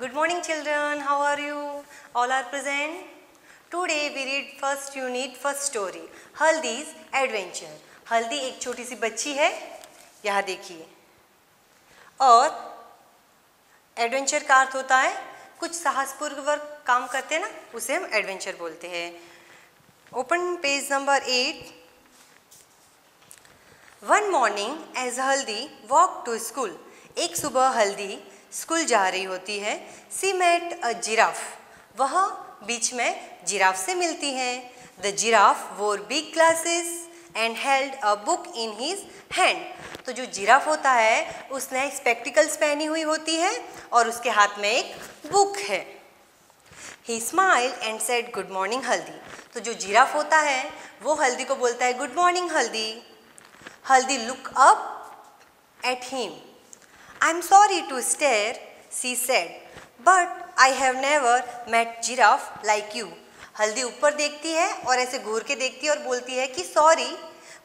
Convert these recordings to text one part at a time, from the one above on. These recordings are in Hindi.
Good morning children, how are you? All are present? Today we read first unit, first story, Haldi's Adventure. हल्दी एक छोटी सी बच्ची है यहाँ देखिए और एडवेंचर का अर्थ होता है कुछ साहसपूर्वक काम करते हैं ना उसे हम एडवेंचर बोलते हैं open page number eight one morning as Haldi walk to school एक सुबह हल्दी स्कूल जा रही होती है, सी मेट अ जिराफ। वह बीच में जिराफ से मिलती है। The giraffe wore big glasses and held a book in his hand तो जो जिराफ होता है, उसने स्पेक्टिकल्स पहनी हुई होती है और उसके हाथ में एक बुक है। He smile and said good morning Haldi तो जो जिराफ होता है, वो हल्दी को बोलता है good morning Haldi Haldi look up at him I'm sorry to stare she said but I have never met giraffe like you Haldi ऊपर देखती है और ऐसे घूर के देखती है और बोलती है कि सॉरी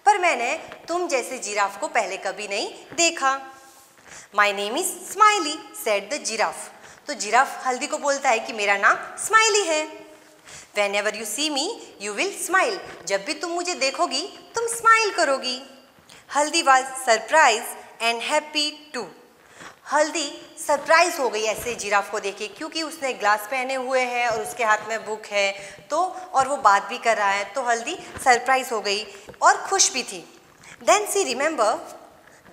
पर मैंने तुम जैसे जिराफ को पहले कभी नहीं देखा. My name is Smiley said the giraffe तो जिराफ हल्दी को बोलता है कि, मेरा नाम स्माइली है. Whenever you see me you will smile जब भी तुम मुझे देखोगी, तुम स्माइल करोगी. Haldi was surprised and happy too Haldi surprise हो गई ऐसे जिराफ को देखे क्योंकि उसने ग्लास पहने हुए हैं और उसके हाथ में बुक है तो और वो बात भी कर रहा है तो हल्दी सरप्राइज़ हो गई और खुश भी थी। Then she remember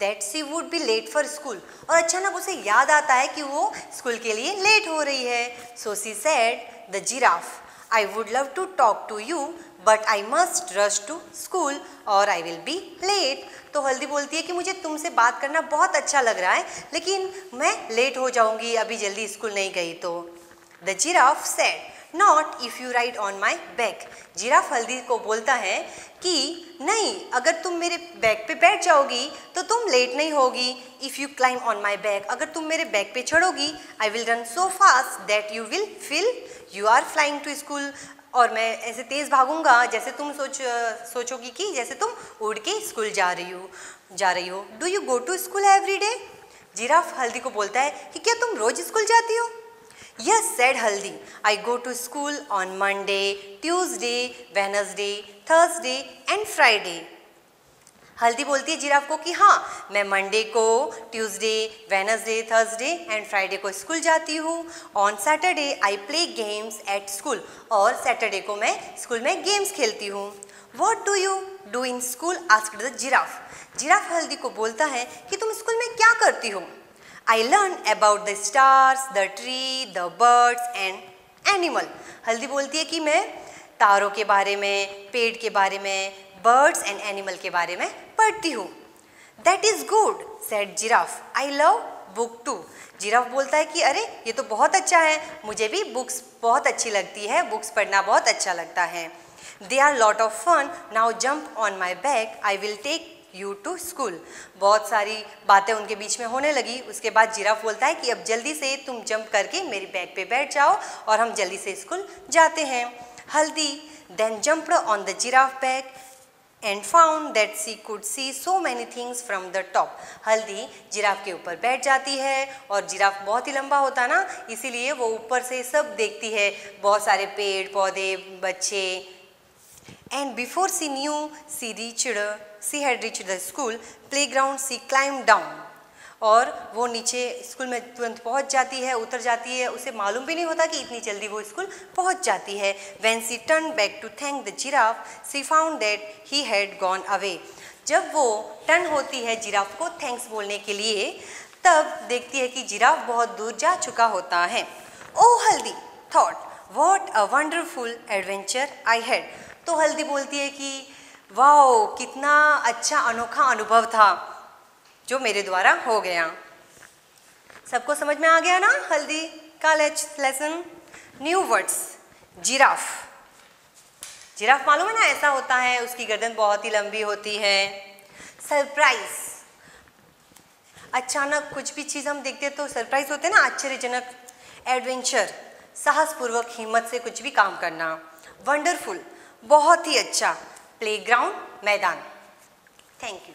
that she would be late for school और अचानक उसे याद आता है कि वो स्कूल के लिए लेट हो रही है। So she said the giraffe I would love to talk to you but I must rush to school और आई विल बी लेट तो हल्दी बोलती है कि मुझे तुमसे बात करना बहुत अच्छा लग रहा है, लेकिन मैं लेट हो जाऊँगी, अभी जल्दी स्कूल नहीं गई तो। The giraffe said not if you ride on my back giraffe Haldi को बोलता है कि, नहीं, अगर तुम मेरे बैग पे बैठ जाओगी तो तुम लेट नहीं होगी। If you climb on my bag अगर तुम मेरे बैग पे चढ़ोगी I will run so fast that you will feel you are flying to school और मैं ऐसे तेज़ भागूँगा जैसे तुम सोच, सोचोगी कि जैसे तुम उड़ के स्कूल जा रही हो, जा रही हो। Do you go to school every day giraffe Haldi को बोलता है कि क्या तुम रोज स्कूल जाती हो? Yes said Haldi. I go to school on Monday Tuesday Wednesday Thursday and Friday Haldi बोलती है जिराफ को कि हाँ मैं मंडे को, Tuesday, Wednesday, Thursday and Friday को स्कूल जाती हूँ। On Saturday I play games at school और सैटरडे को मैं स्कूल में गेम्स खेलती हूँ। What do you do in school ask the giraffe giraffe Haldi को बोलता है कि तुम स्कूल में क्या करती हो? I learn about the stars the tree the birds and animal Haldi बोलती है कि मैं तारों के बारे में, पेड़ के बारे में बर्ड्स एंड एनिमल के बारे में पढ़ती हूँ। That is good said giraffe I love book too giraffe बोलता है कि, अरे, ये तो बहुत अच्छा है। मुझे भी बुक्स बहुत अच्छी लगती है। बुक्स पढ़ना बहुत अच्छा लगता है। They are lot of fun now jump on my bag I will take you to school बहुत सारी बातें उनके बीच में होने लगी। उसके बाद जिराफ बोलता है कि, अब जल्दी से तुम जंप करके मेरी बैग पे बैठ जाओ और हम जल्दी से स्कूल जाते हैं। Haldi then jumped on the giraffe bag and found that she could see so many things from the top Haldi giraffe के ऊपर बैठ जाती है और जिराफ बहुत ही लंबा होता ना, इसीलिए वो ऊपर से सब देखती है। बहुत सारे पेड़, पौधे, बच्चे। Before she knew she reached she had reach the school playground she climb down और वो नीचे स्कूल में तुरंत पहुँच जाती है, उतर जाती है। उसे मालूम भी नहीं होता कि इतनी जल्दी वो स्कूल पहुँच जाती है। When she turn back to thank the giraffe she found that he had gone away जब वो टर्न होती है जिराफ को थैंक्स बोलने के लिए, तब देखती है कि जिराफ बहुत दूर जा चुका होता है। ओ Haldi! Thought what a wonderful adventure I had तो हल्दी बोलती है कि वाओ कितना अच्छा अनोखा अनुभव था। जो मेरे द्वारा हो गया। सबको समझ में आ गया ना, हल्दी का lesson new words giraffe giraffe मालूम है ना, ऐसा होता है, उसकी गर्दन बहुत ही लंबी होती है। सरप्राइज़ अचानक कुछ भी चीज़ हम देखते हैं तो सरप्राइज़ होते हैं ना, आश्चर्यजनक। एडवेंचर साहसपूर्वक हिम्मत से कुछ भी काम करना। वंडरफुल बहुत ही अच्छा। प्लेग्राउंड मैदान. Thank you